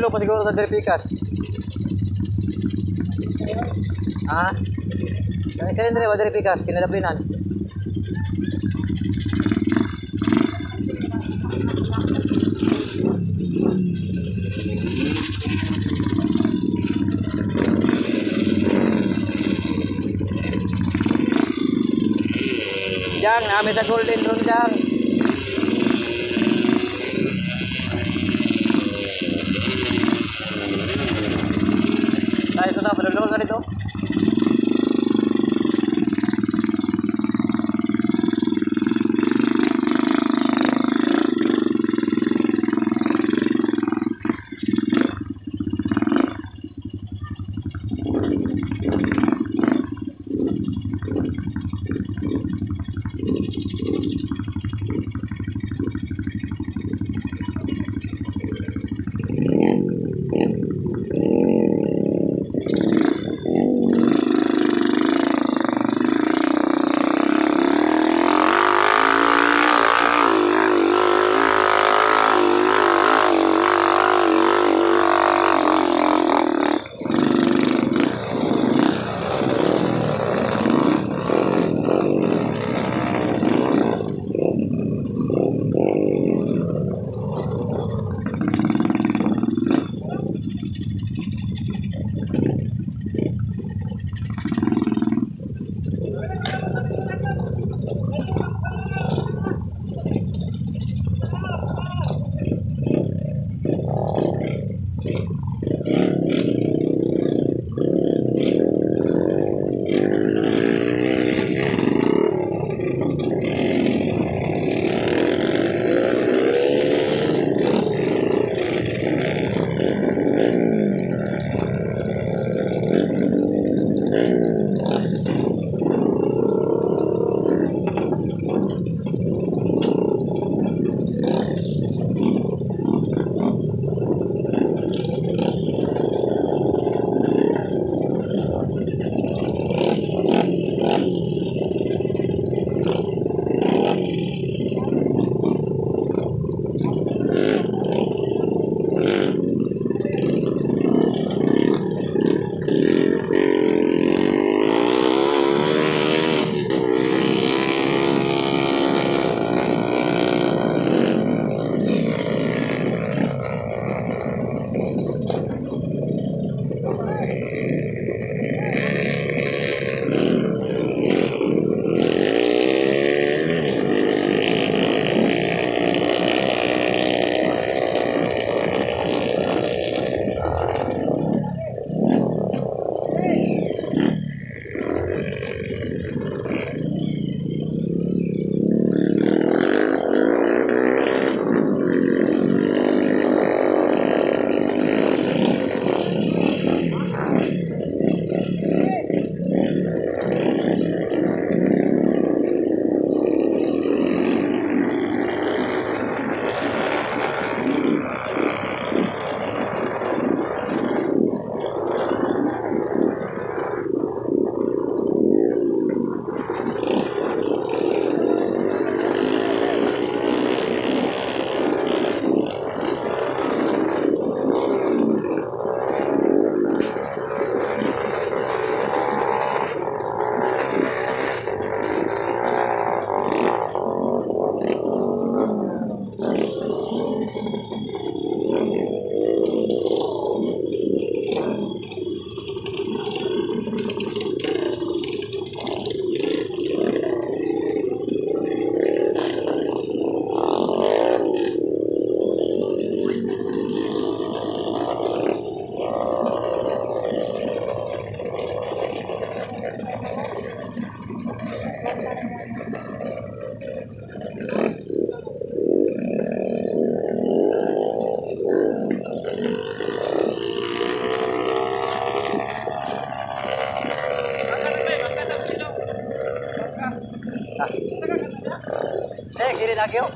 Mabuhilo pa siguro sa Deripikas. Ha? Kaya kaya dire wa Deripikas kinalapinan. Diyan, namin sa Golden Room diyan. Eh, kiri lagi yuk.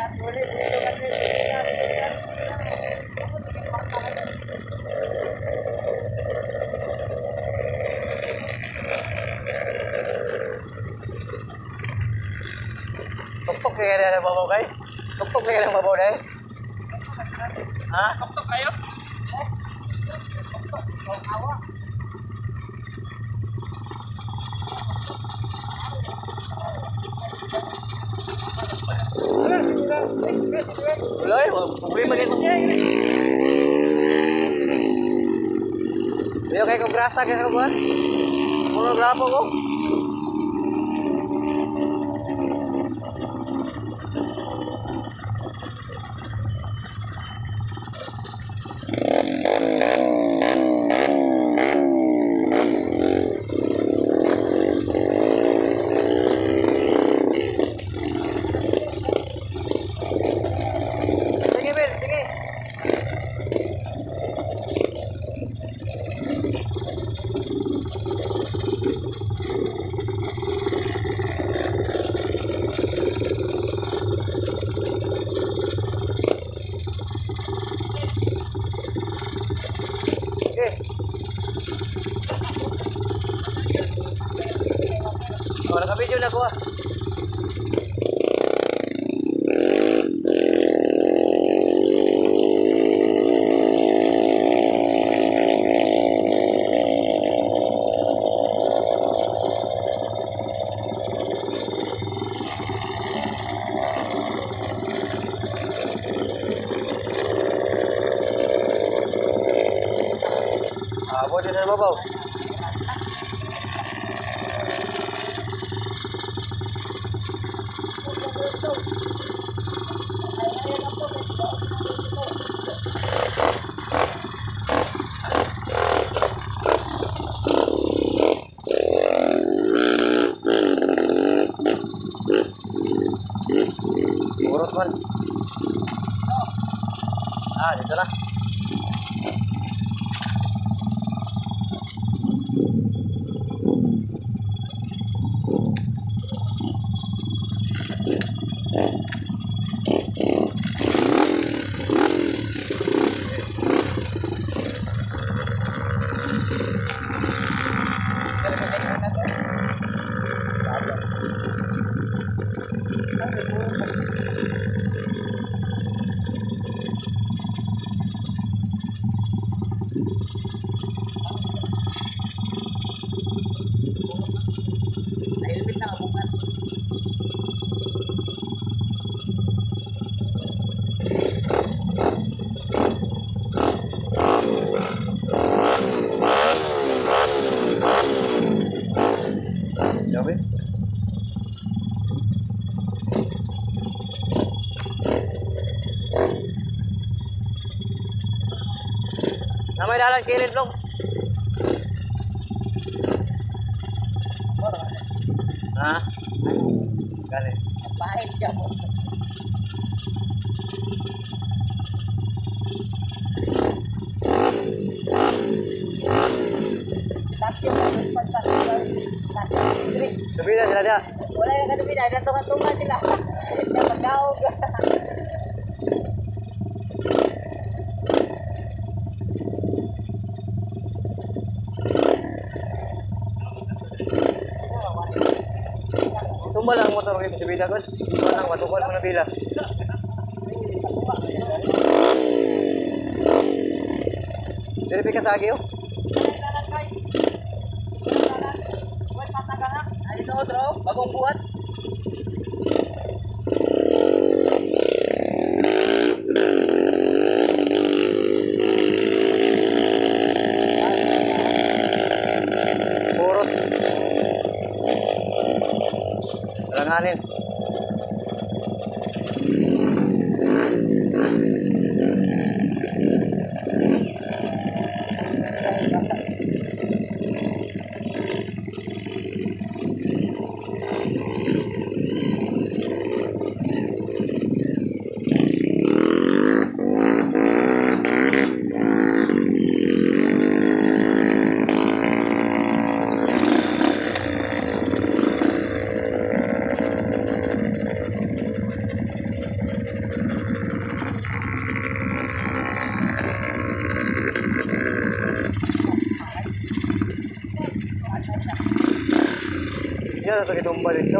Tuktok kaya na babaw kay? Tuktok kaya ng babaw dahil? Ha? Tuktok kayo? Wala eh, wala problema dito. Iyo kay kong grasa kaya sa kuwan. Puno grapo ko. Sige, Ben, sige. Sige. Oh, naka-video na ko ah. Ah, buti sa babaw. Urus man. Ah, dito na. sa dong long. Ha? Galing. Pahit ka mo. Tasyo, tapos pagpasok. Tasyo, sila. Sabi na sila na. Wala na ka Sumba lang, matukol mo na bila. Dili ka sa bro? Bagong buhat? Purot. Diyan sa kitumba din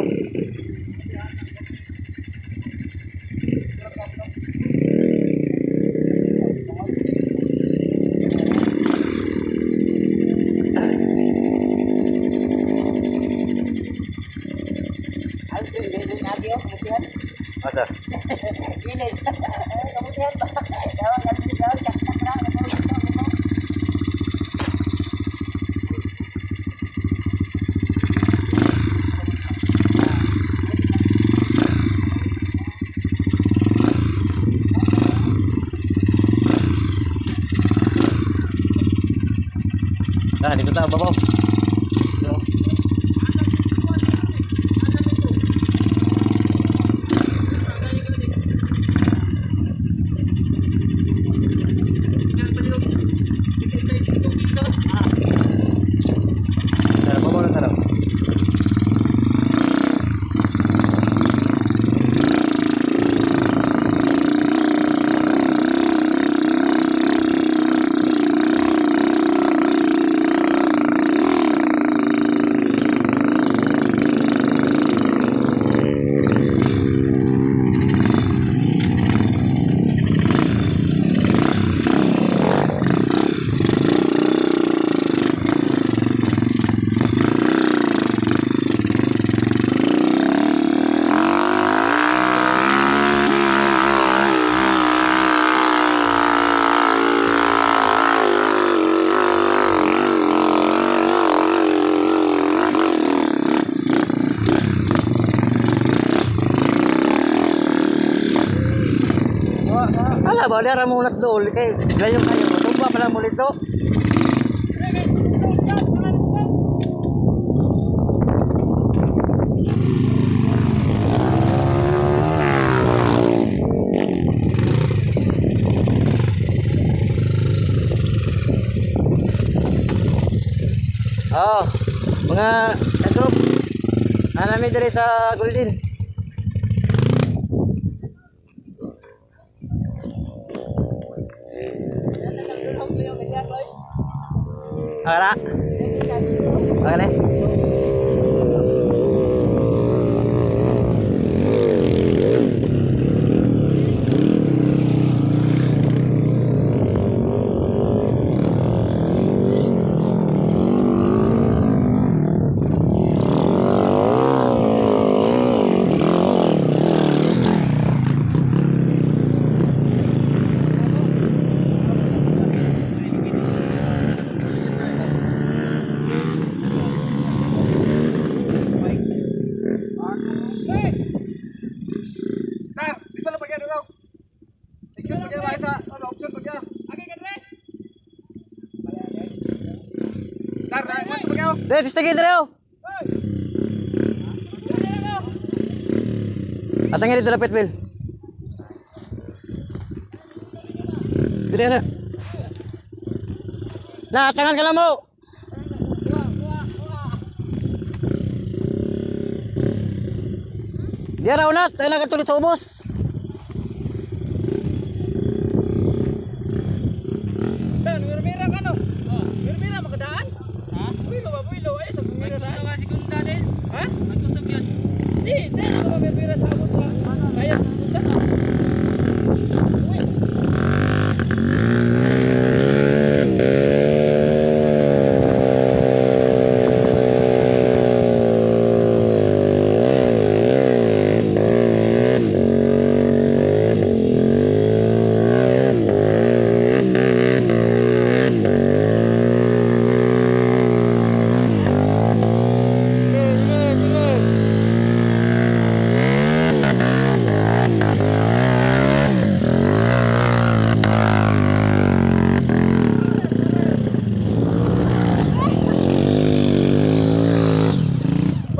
dito tayo babaw. Tara, babaw na tara. Ala ba, dara mo unat dool kay gayon kayo. Tumba pala mo dito. Oh, mga troops. Anami diri sa Golden. Ara. Agane. Dre, tistagi dre. oh. Atang dito sa lapit, Bill. Dire na. Na, tangan ka lang mo. Di ra unat, ay nagatulit sa ubos. Ha? Nagtusok yan. Di, di ko mira sa abot sa kaya sa segunda. Uy.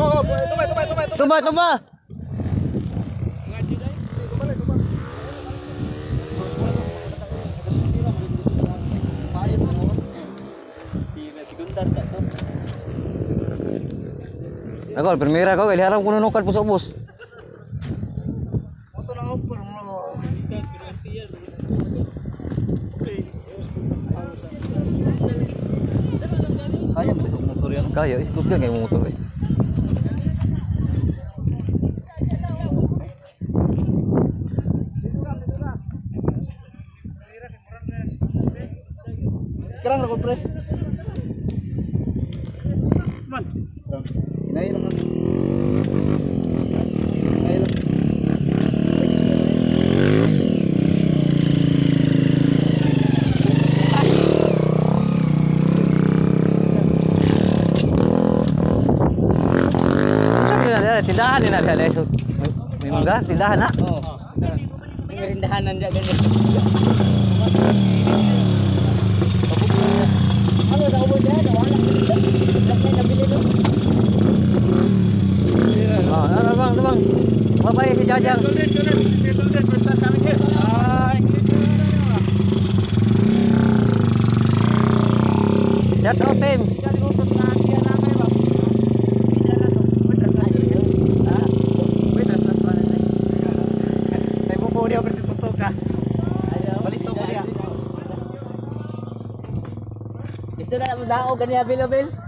Oh, tumay, tumay, tumay. Tumba, tumba. Ako, primera ko, iliharap ko nunukan po sa ubos. Moto na ako mo. Kaya, iskus ka ngayon motor eh. kerang rokok pre man ayo. ang tindahan din ada esok. May mga tindahan na. Oo. Oh. Merindahanan dia ganyan. Ito na mo dao ganyan. Alam mo.